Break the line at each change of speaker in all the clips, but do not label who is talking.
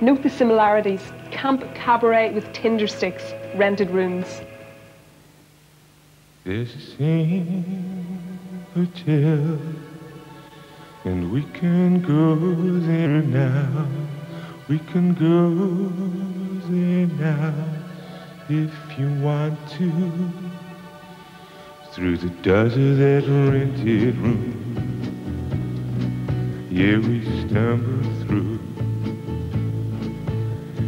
Note the similarities. Camp cabaret with tindersticks, rented rooms.
There's a same hotel, and we can go there now. We can go there now if you want to. Through the of that rented room, yeah, we stumble through.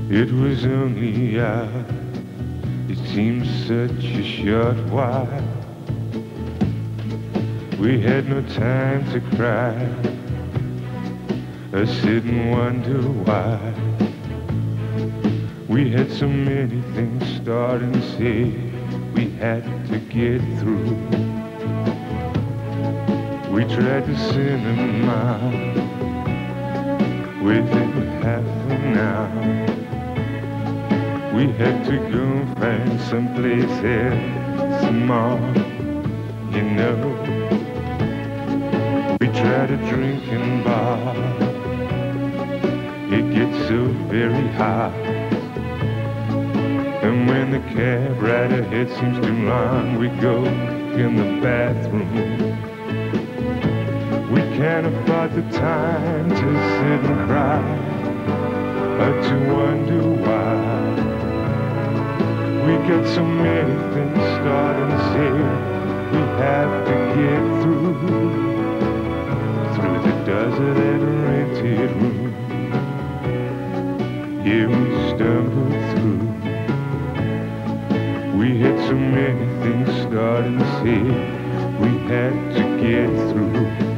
It was only out. It seems such a short while. We had no time to cry or sit and wonder why. We had so many things start and say we had to get through. We tried to send a mile within half an hour. We had to go find someplace else more, you know. We tried to drink in bar. It gets so very hot. And when the cab right ahead seems too long, we go in the bathroom. We can't afford the time to sit and cry or to wonder why. We got so many things starting to say we have to get through. Through the desert that rented room. Yeah, we stumbled through. We had so many things starting to say we had to get through.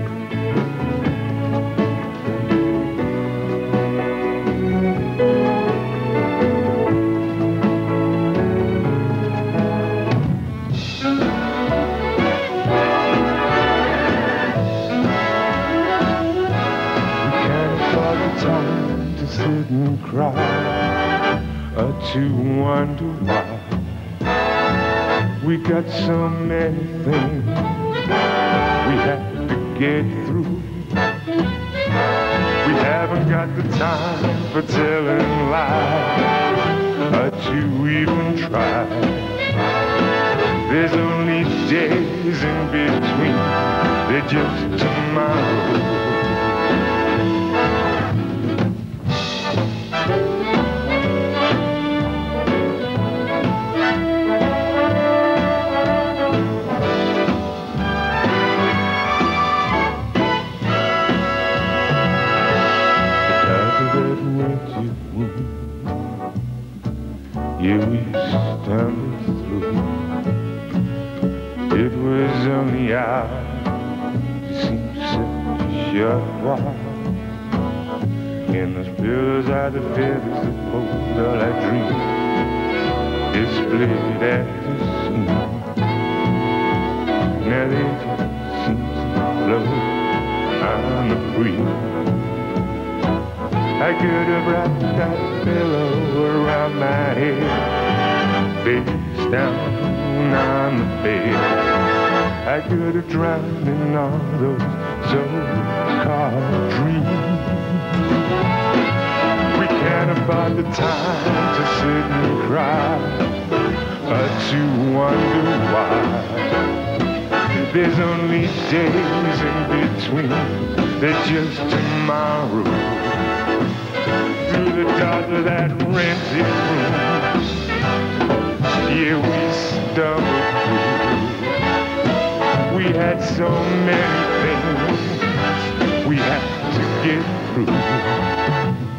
Cry or to wonder why we got so many things we have to get through. We haven't got the time for telling lies or to even try. There's only days in between, they're just tomorrow. And those pillows are the feathers that hold all our dreams. It's split at the seams. Now they just seem to float on the breeze. I could have wrapped that pillow around my head, face down on the bed. I could have drowned in all those so-called can't the time to sit and cry, or to wonder why. There's only days in between, they're just tomorrow through the doors of that rented room. Yeah, we stumbled through. We had so many things we had to get through.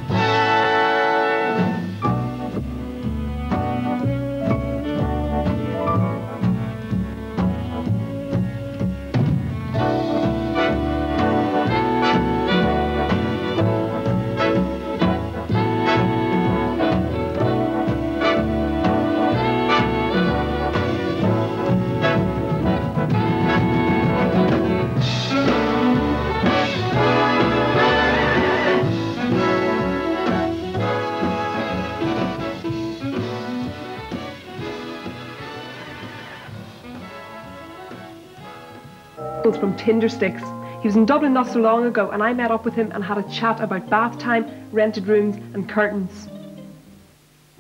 From tindersticks. He was in Dublin not so long ago, and I met up with him and had a chat about bath time, rented rooms, and curtains.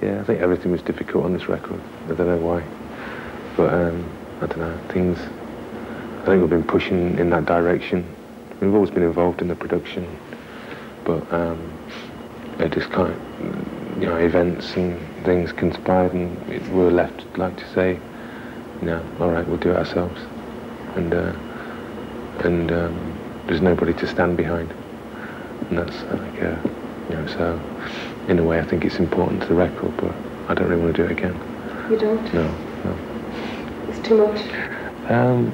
Yeah, I think everything was difficult on this record. I don't know why. But um, I don't know, things. I think we've been pushing in that direction. We've always been involved in the production, but um, it just kind of, you know, events and things conspired, and we were left, like to say, you know, all right, we'll do it ourselves, and uh, and um, there's nobody to stand behind, and that's like, uh, you know, so in a way, I think it's important to the record, but I don't really want to do it again.
You don't?
No, no.
It's too much.
Um,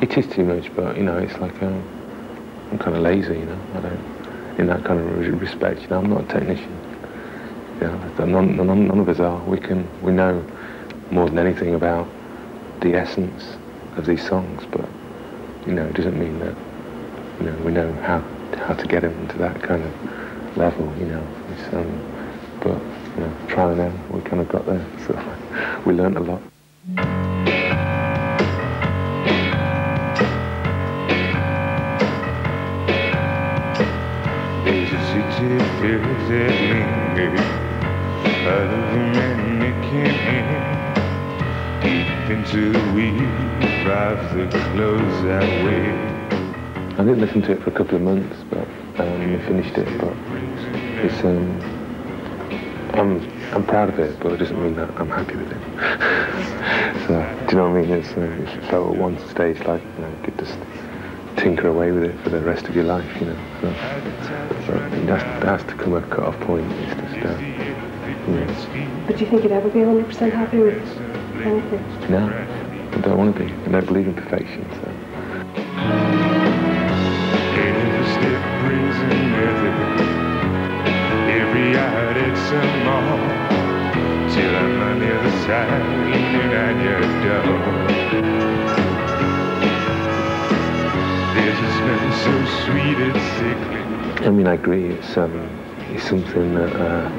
it is too much, but you know, it's like um, I'm kind of lazy, you know. I don't, in that kind of respect, you know, I'm not a technician. You know, none, none, none of us are. We can, we know more than anything about the essence of these songs, but you know, it doesn't mean that you know we know how how to get them to that kind of level, you know. Um, but you know, trial and error, we kind of got there. So we learned a lot.
There's a city fills me Out of a man that can't Deep into the weed Drives the clothes that way
I didn't listen to it for a couple of months, but um, we finished it. But it's um, I'm I'm proud of it, but it doesn't mean that I'm happy with it. so do you know what I mean? It's uh, it felt at one stage like you know you could just tinker away with it for the rest of your life, you know. So, but it has, there has to come a cut-off point. It's just uh, you know,
But do you think you'd ever be 100% happy with anything?
no, I don't want to be. I don't believe in perfection. So.
Every step brings another Every hour it's a more Till I'm on the other side Leaning on your door There's a smell so sweet it's sickly
I mean, I agree. It's um, it's something that uh,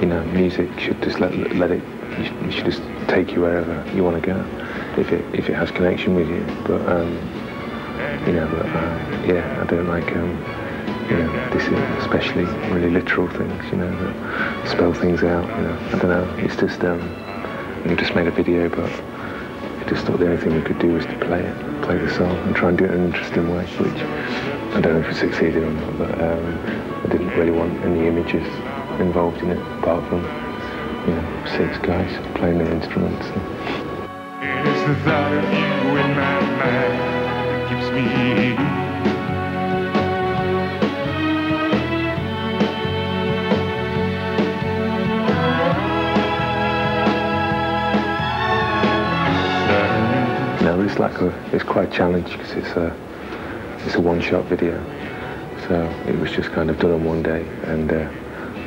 you know, music should just let let it. You should just take you wherever you want to go, if it if it has connection with you. But um, you know, but, uh, yeah, I don't like um, you know, this is especially really literal things. You know, that spell things out. You know, I don't know. It's just um, we just made a video, but I just thought the only thing we could do was to play it, play the song, and try and do it in an interesting way, which I don't know if we succeeded or not, but um, I didn't really want any images involved in it, apart from, you know, six guys playing their instruments.
And it's the thought of you in my mind that keeps me
No, it's like a, it's quite a challenge because it's a, it's a one-shot video. So it was just kind of done on one day and uh,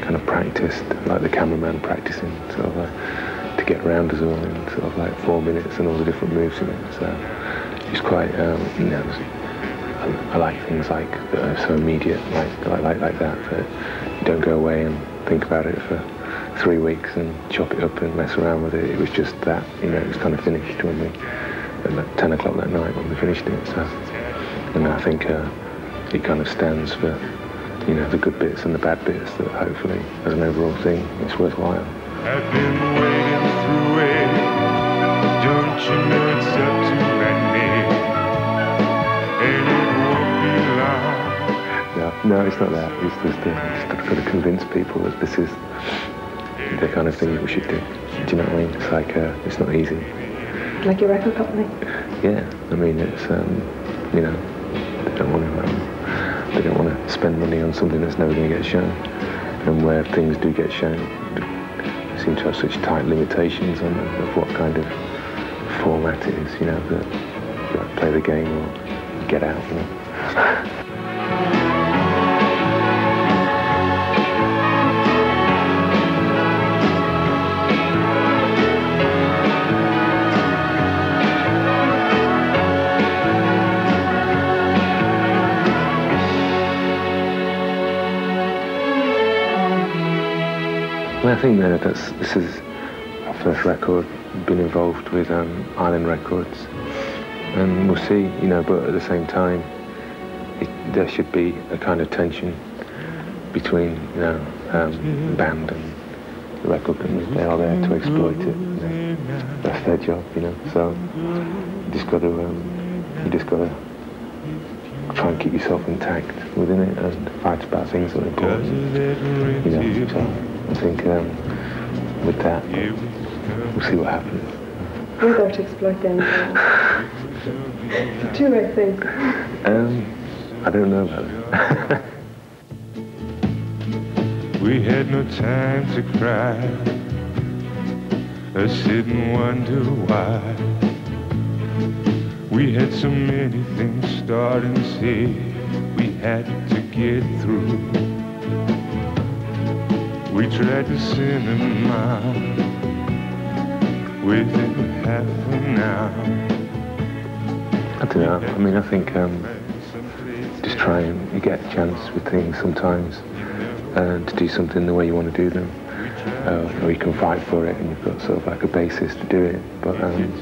kind of practiced, like the cameraman practicing, sort of like, to get around us all in sort of like four minutes and all the different moves in it. So it's quite, um, you know, I, I like things like that are so immediate, like, like like like that. That you don't go away and think about it for three weeks and chop it up and mess around with it. It was just that, you know, it was kind of finished when we at 10 o'clock that night when we finished it. So, and I think uh, it kind of stands for, you know, the good bits and the bad bits that hopefully, as an overall thing, it's worthwhile.
I've been waiting through it. Don't you know it's up to my name? And it won't be long.
No, no, it's not that. It's just, uh, just got to convince people that this is the kind of thing that we should do. Do you know what I mean? It's like, uh, it's not easy.
Like your record company?
Yeah, I mean, it's, um, you know, they don't want to, um, they don't want to spend money on something that's never going to get shown. And where things do get shown, they seem to have such tight limitations on of what kind of format it is, you know, that you like play the game or get out, And I think that that's, this is our first record, been involved with um, Island Records. And we'll see, you know, but at the same time, there should be a kind of tension between, you know, um, band and the record companies. They are there to exploit it. You know. That's their job, you know. So you just got to, um, you just got to try and keep yourself intact within it and fight about things that are important. You know, so I think um, with that, we'll see what happens.
Without exploit them. Two-way thing.
Um, I don't know about it.
We had no time to cry or sit and wonder why. We had so many things start and say we had to get through. We tried to cinema within half an hour.
I don't know. I mean, I think um, just try and you get a chance with things sometimes and to do something the way you want to do them. Uh, or you can fight for it and you've got sort of like a basis to do it. But um,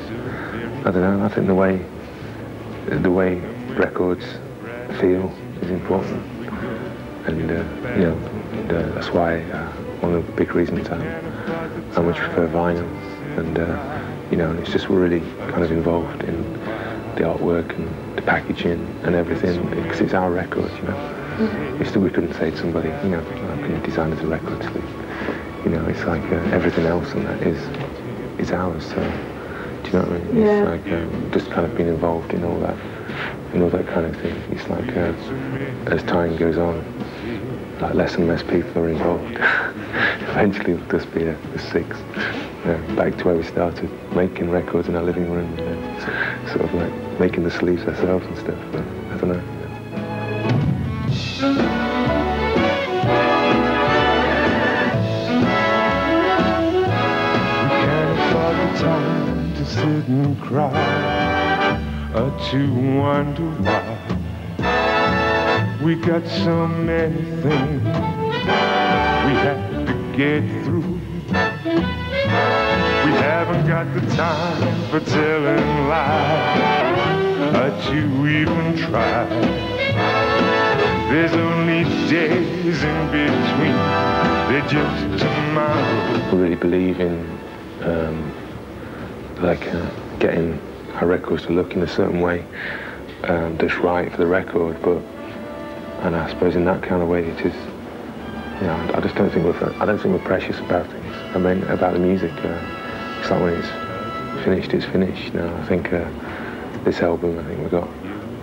I don't know, I think the way the way records feel is important. And, uh, you know, and, uh, that's why uh, one of the big reasons I, I much prefer vinyl. And, uh, you know, it's just really kind of involved in the artwork and the packaging and everything because it's our record, you know. It's that we couldn't say to somebody, you know, how can you design as a record sleeve? You know, it's like uh, everything else and that is is ours. So, do you know what I mean?
Yeah.
It's like um, just kind of being involved in all that, in all that kind of thing. It's like uh, as time goes on, like less and less people are involved. Eventually, it'll just be a, a six. Know, back to where we started, making records in our living room, you know, sort of like making the sleeves ourselves and stuff. But I don't know.
Sit and cry or to wonder why. We got so many things we have to get through. We haven't got the time for telling lies or you even try. There's only days in between. They're just tomorrow.
we really believe in um, like uh, getting our records to look in a certain way um, that's right for the record but and I suppose in that kind of way it is you know I just don't think we're I don't think we're precious about things I mean about the music uh, it's like when it's finished it's finished know I think uh, this album I think we got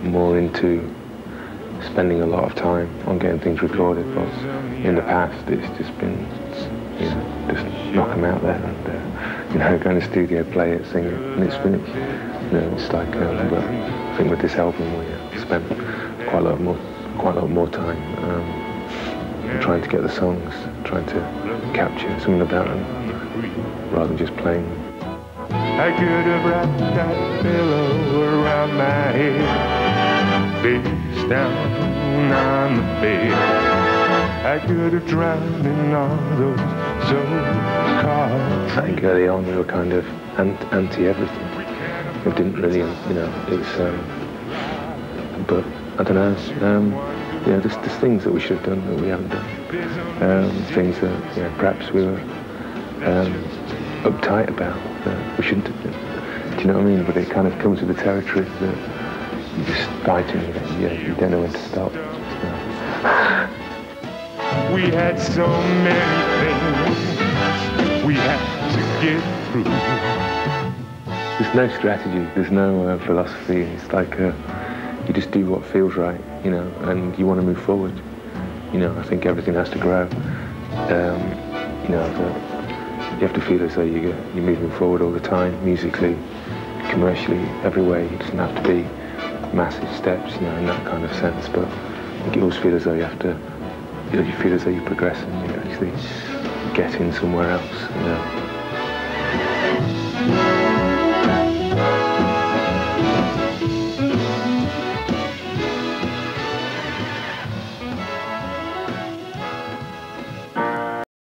more into spending a lot of time on getting things recorded but in the past it's just been you know, just knock them out there and, uh, you know, go in the studio, play it, sing it, and it's finished. You know, it's like, uh, I think with this album we uh, spent quite a lot more, quite a lot more time um, trying to get the songs, trying to capture something about them, rather than just playing them.
I could have wrapped that pillow around my head, face down on the bed. I could have drowned in all those so-called
I think early on we were kind of anti-everything. We didn't really, you know, it's, um, but I don't know, um, you know, there's, there's things that we should have done that we haven't done. Um, things that, you know, perhaps we were um, uptight about that we shouldn't have been. Do you know what I mean? But it kind of comes with the territory that you're just fighting, you, know, you don't know when to stop. So.
We had so many things we had to get through.
There's no strategy, there's no uh, philosophy. It's like uh, you just do what feels right, you know, and you want to move forward. You know, I think everything has to grow. Um, you know, you have to feel as though you're, you're moving forward all the time, musically, commercially, everywhere. It doesn't have to be massive steps, you know, in that kind of sense. But you always feel as though you have to, you, know, you feel as though you're progressing, you're actually getting somewhere else, you know.